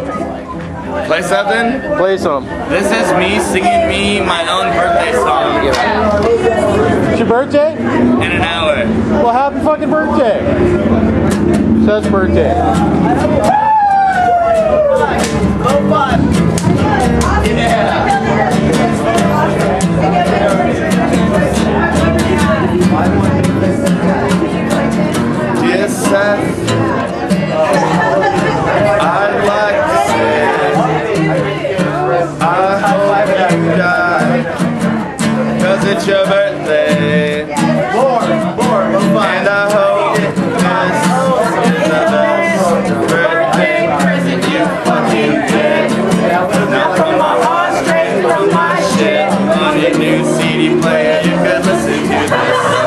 Play something? Play some. This is me singing me my own birthday song It's your birthday? in an hour. Well, happy fucking birthday. Seth's birthday. Dear Seth, it's your birthday. And I hope is the best birthday present you fucking get Now from my heart, straight from my shit. On your new CD player you could listen to this.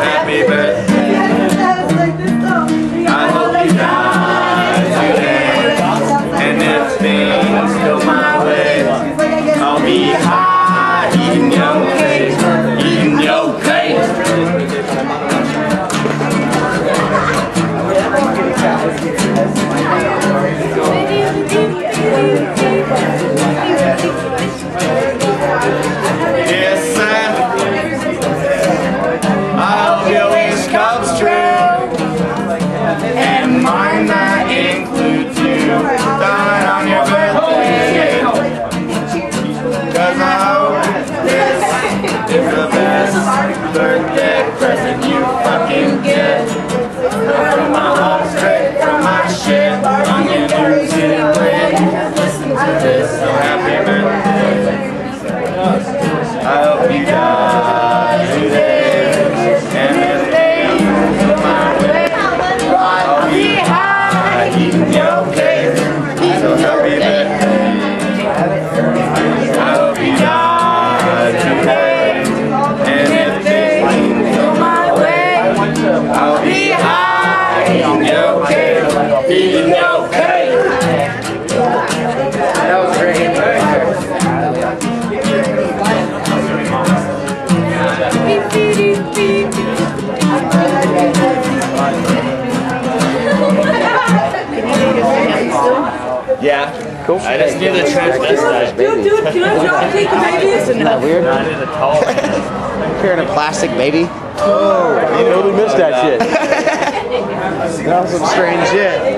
Happy birthday. I hope you die today. And if things go my birthday present Yeah. Cool. I just do the transvestite. Dude, dude, can I not take the babies? Isn't that weird? I did a tall man. Carrying a plastic baby. Oh, you totally missed that shit. That was some strange shit.